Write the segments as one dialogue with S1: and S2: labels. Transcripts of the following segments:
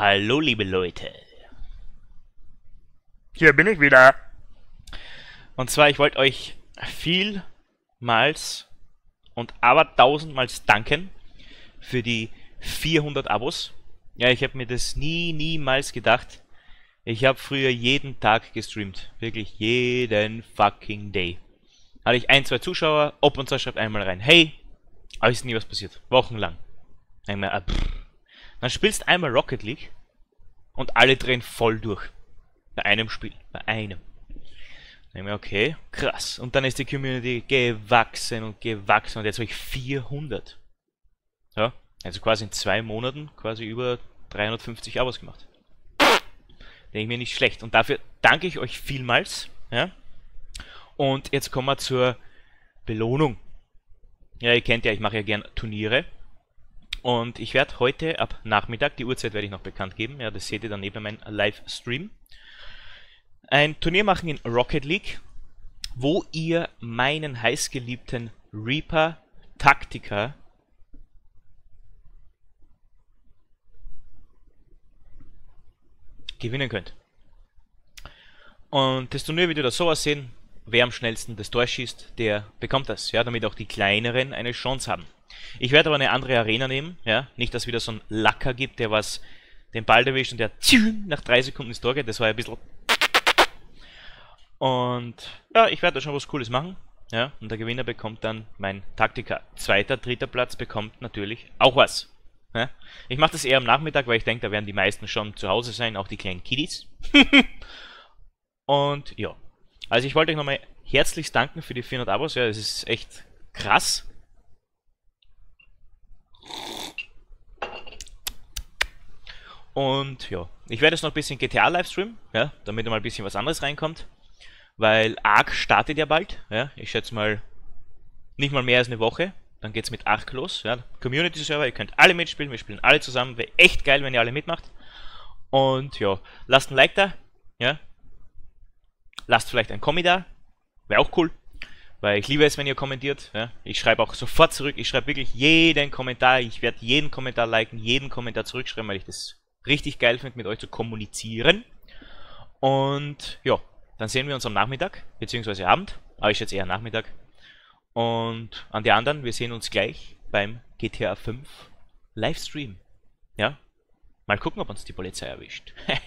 S1: Hallo, liebe Leute.
S2: Hier bin ich wieder.
S1: Und zwar, ich wollte euch vielmals und aber tausendmals danken für die 400 Abos. Ja, ich habe mir das nie, niemals gedacht. Ich habe früher jeden Tag gestreamt. Wirklich jeden fucking day. Hatte ich ein, zwei Zuschauer, ob und zwar schreibt einmal rein, hey, aber ist nie was passiert. Wochenlang. Einmal, ah, Dann spielst einmal Rocket League und alle drehen voll durch. Bei einem Spiel. Bei einem. Dann mir, okay, krass. Und dann ist die Community gewachsen und gewachsen und jetzt habe ich 400. Ja, also quasi in zwei Monaten quasi über 350 Abos gemacht. Denke ich mir nicht schlecht. Und dafür danke ich euch vielmals. Ja. Und jetzt kommen wir zur Belohnung. Ja, ihr kennt ja, ich mache ja gern Turniere. Und ich werde heute ab Nachmittag, die Uhrzeit werde ich noch bekannt geben, ja, das seht ihr dann neben meinem Livestream, ein Turnier machen in Rocket League, wo ihr meinen heißgeliebten Reaper Taktika gewinnen könnt. Und das Turnier wird wieder so aussehen, wer am schnellsten das Tor schießt, der bekommt das, ja, damit auch die kleineren eine Chance haben. Ich werde aber eine andere Arena nehmen, ja, nicht, dass es wieder so ein Lacker gibt, der was den Ball erwischt und der nach drei Sekunden ins Tor geht, das war ein bisschen und ja, ich werde da schon was Cooles machen. Ja, und der Gewinner bekommt dann mein Taktiker. Zweiter, dritter Platz bekommt natürlich auch was. Ja? Ich mache das eher am Nachmittag, weil ich denke, da werden die meisten schon zu Hause sein, auch die kleinen Kiddies. und ja, also ich wollte euch nochmal herzlichst danken für die 400 Abos. Ja, das ist echt krass. Und ja, ich werde jetzt noch ein bisschen GTA Livestream, ja, damit mal ein bisschen was anderes reinkommt. Weil Ark startet ja bald, ja, ich schätze mal nicht mal mehr als eine Woche. Dann geht's mit Ark los, ja, Community Server, ihr könnt alle mitspielen, wir spielen alle zusammen, wäre echt geil, wenn ihr alle mitmacht. Und ja, lasst ein Like da, ja, Lasst vielleicht ein Kommi da. Wäre auch cool. Weil ich liebe es, wenn ihr kommentiert. Ja. Ich schreibe auch sofort zurück. Ich schreibe wirklich jeden Kommentar. Ich werde jeden Kommentar liken, jeden Kommentar zurückschreiben, weil ich das richtig geil finde, mit euch zu kommunizieren. Und ja, dann sehen wir uns am Nachmittag, beziehungsweise Abend. Aber ich schätze eher Nachmittag. Und an die anderen, wir sehen uns gleich beim GTA 5 Livestream. Ja? Mal gucken, ob uns die Polizei erwischt.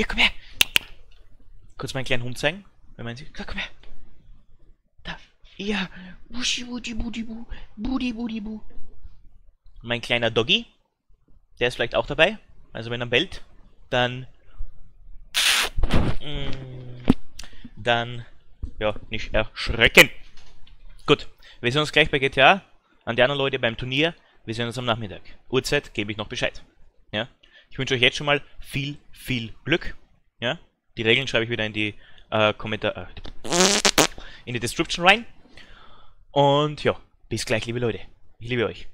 S1: Ja, komm her. Kurz meinen kleinen Hund zeigen. Wenn man sieht. Komm her. Ja. Buschi, budi, budi, bu. Budi, budi, bu. Mein kleiner Doggy. Der ist vielleicht auch dabei. Also wenn er bellt, dann... Mm, dann... Ja, nicht erschrecken. Gut. Wir sehen uns gleich bei GTA. An die anderen Leute beim Turnier. Wir sehen uns am Nachmittag. Uhrzeit gebe ich noch Bescheid. Ja? Ich wünsche euch jetzt schon mal viel, viel Glück. Ja? Die Regeln schreibe ich wieder in die äh, Kommentar... Äh, in die Description rein. Und ja, bis gleich, liebe Leute. Ich liebe euch.